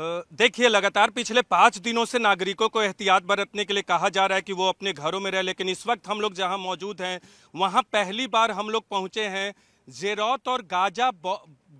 देखिए, लगातार पिछले पाँच दिनों से नागरिकों को एहतियात बरतने के लिए कहा जा रहा है कि वो अपने घरों में रहे, लेकिन इस वक्त हम लोग जहाँ मौजूद हैं, वहाँ पहली बार हम लोग पहुँचे हैं जेरौत और गाजा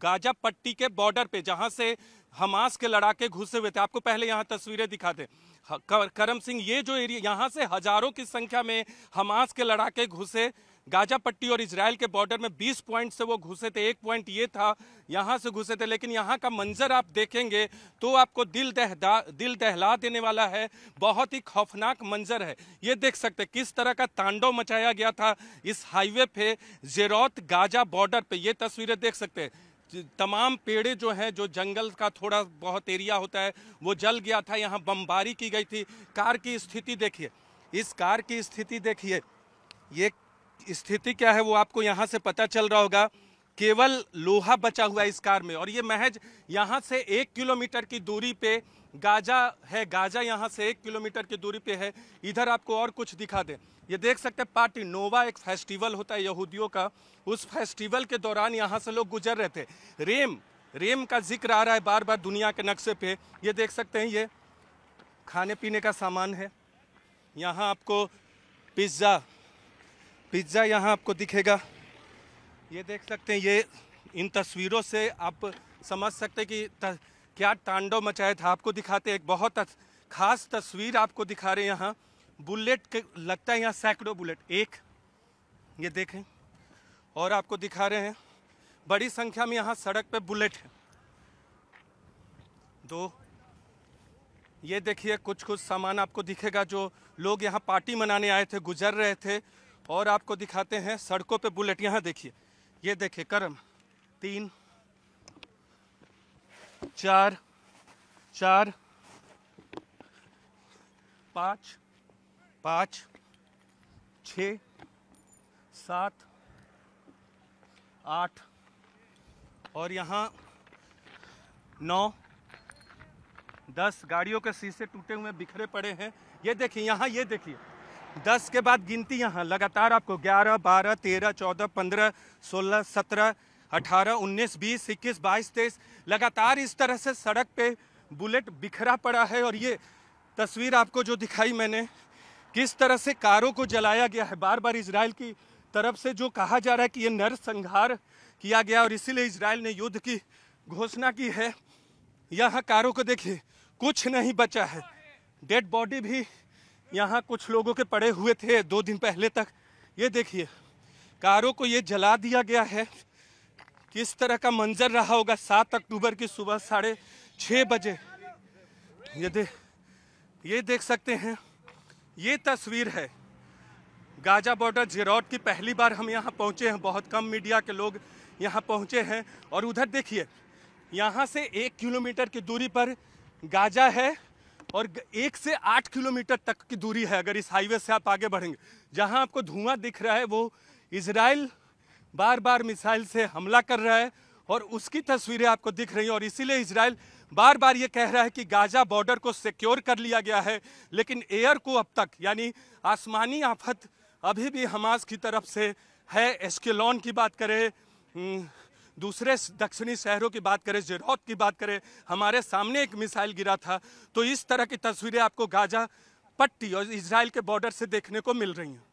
गाजा पट्टी के बॉर्डर पे, जहाँ से हमास के लड़ाके घुसे हुए थे। आपको पहले यहाँ तस्वीरें दिखाते। करम सिंह, ये जो एरिया, यहाँ से हज़ारों की संख्या में हमास के लड़ाके घुसे गाजा पट्टी और इसराइल के बॉर्डर में 20 पॉइंट से वो घुसे थे, एक पॉइंट ये था, यहाँ से घुसे थे, लेकिन यहाँ का मंजर आप देखेंगे तो आपको दिल दहदा, दिल दहला देने वाला है, बहुत ही खौफनाक मंजर है। ये देख सकते किस तरह का तांडव मचाया गया था इस हाईवे पे, जेरौत गाजा बॉर्डर पे, ये तस्वीरें देख सकते हैं। तमाम पेड़े जो हैं, जो जंगल का थोड़ा बहुत एरिया होता है, वो जल गया था, यहाँ बमबारी की गई थी। कार की स्थिति देखिए, इस कार की स्थिति देखिए, ये स्थिति क्या है वो आपको यहाँ से पता चल रहा होगा। केवल लोहा बचा हुआ है इस कार में और ये महज यहाँ से एक किलोमीटर की दूरी पे गाजा है, गाजा यहाँ से एक किलोमीटर की दूरी पे है। इधर आपको और कुछ दिखा दें। ये देख सकते हैं, पार्टी नोवा एक फेस्टिवल होता है यहूदियों का। उस फेस्टिवल के दौरान यहाँ से लोग गुजर रहे थे। रेम रेम का ज़िक्र आ रहा है बार बार दुनिया के नक्शे पे। ये देख सकते हैं, ये खाने पीने का सामान है। यहाँ आपको पिज़्ज़ा पिज़्ज़ा यहाँ आपको दिखेगा। ये देख सकते हैं ये इन तस्वीरों से आप समझ सकते हैं कि त, क्या तांडव मचाया था। आपको दिखाते एक बहुत खास तस्वीर आपको दिखा रहे हैं यहाँ। बुलेट के लगता है यहाँ सैकड़ों बुलेट एक ये देखें और आपको दिखा रहे हैं बड़ी संख्या में यहाँ सड़क पे बुलेट है। दो ये देखिए कुछ कुछ सामान आपको दिखेगा जो लोग यहाँ पार्टी मनाने आए थे गुजर रहे थे और आपको दिखाते हैं सड़कों पे बुलेट। यहाँ देखिए, ये देखिए, करम। तीन, चार चार, पाँच पाँच, छ, सात, आठ, और यहाँ नौ, दस। गाड़ियों के शीशे टूटे हुए बिखरे पड़े हैं। ये देखिए, यहाँ ये देखिए दस के बाद गिनती यहाँ। लगातार आपको ग्यारह, बारह, तेरह, चौदह, पंद्रह, सोलह, सत्रह, अठारह, उन्नीस, बीस, इक्कीस, बाईस, तेईस। लगातार इस तरह से सड़क पे बुलेट बिखरा पड़ा है और ये तस्वीर आपको जो दिखाई मैंने, किस तरह से कारों को जलाया गया है। बार बार इसराइल की तरफ़ से जो कहा जा रहा है कि ये नरसंहार किया गया और इसीलिए इसराइल ने युद्ध की घोषणा की है। यहाँ कारों को देखिए, कुछ नहीं बचा है। डेड बॉडी भी यहाँ कुछ लोगों के पड़े हुए थे दो दिन पहले तक। ये देखिए, कारों को ये जला दिया गया है। किस तरह का मंजर रहा होगा सात अक्टूबर की सुबह साढ़े छः बजे। ये देख ये देख सकते हैं, ये तस्वीर है। गाजा बॉर्डर जिरौट की पहली बार हम यहाँ पहुँचे हैं। बहुत कम मीडिया के लोग यहाँ पहुँचे हैं। और उधर देखिए, यहाँ से एक किलोमीटर की दूरी पर गाजा है। और एक से आठ किलोमीटर तक की दूरी है अगर इस हाईवे से आप आगे बढ़ेंगे। जहाँ आपको धुआँ दिख रहा है, वो इसराइल बार बार मिसाइल से हमला कर रहा है और उसकी तस्वीरें आपको दिख रही हैं और इसीलिए इसराइल बार बार ये कह रहा है कि गाजा बॉर्डर को सिक्योर कर लिया गया है, लेकिन एयर को अब तक, यानी आसमानी आफत अभी भी हमास की तरफ़ से है। एस्केलॉन की बात करें दूसरे दक्षिणी शहरों की बात करें जेरोत की बात करें, हमारे सामने एक मिसाइल गिरा था। तो इस तरह की तस्वीरें आपको गाजा, पट्टी और इसराइल के बॉर्डर से देखने को मिल रही हैं।